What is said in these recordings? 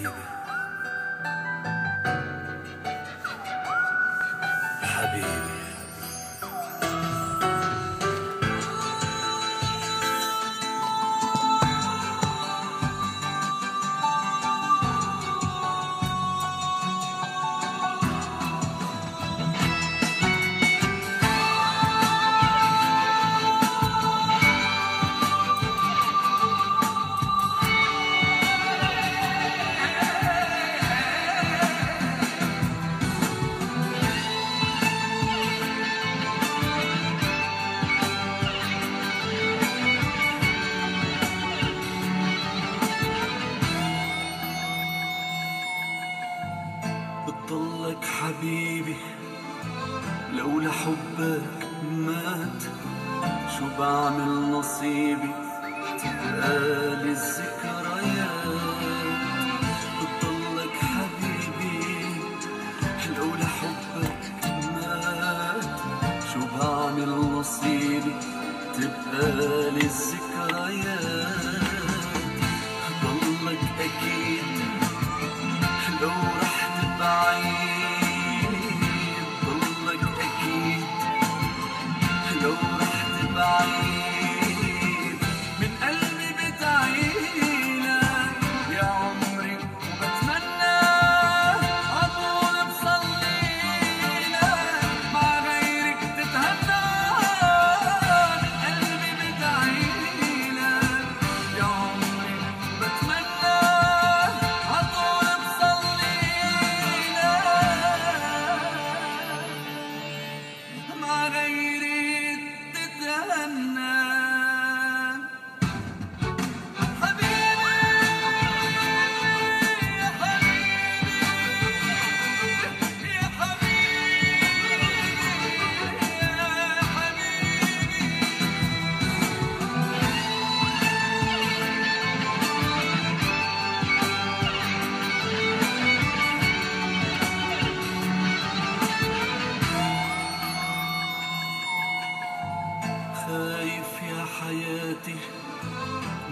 حبيبي. حبيبي. لولا حبك مات. شو بعمل نصيبي؟ تبقالي الذكريات بتضلك حبيبي. لولا حبك مات. شو بعمل نصيبي؟ تبقالي الذكريات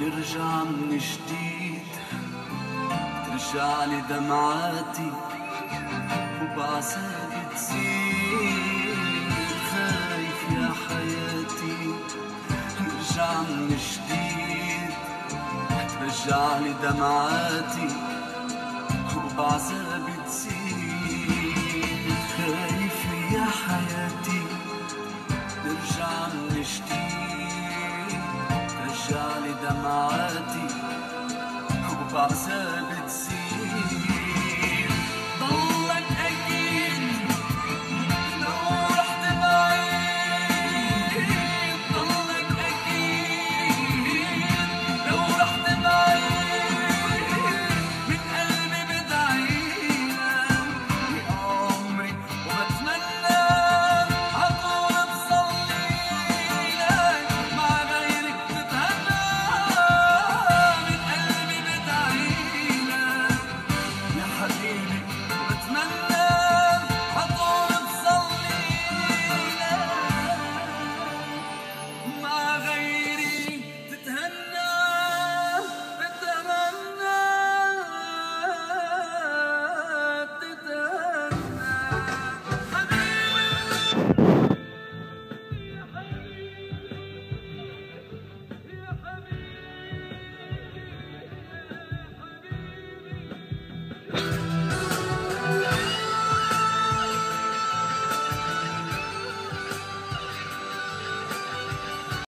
نرجع من جديد ترجع لي دمعاتي وبعذابي تزيد. خايف يا حياتي نرجع من جديد ترجع لي دمعاتي وبعذابي تزيد. جديد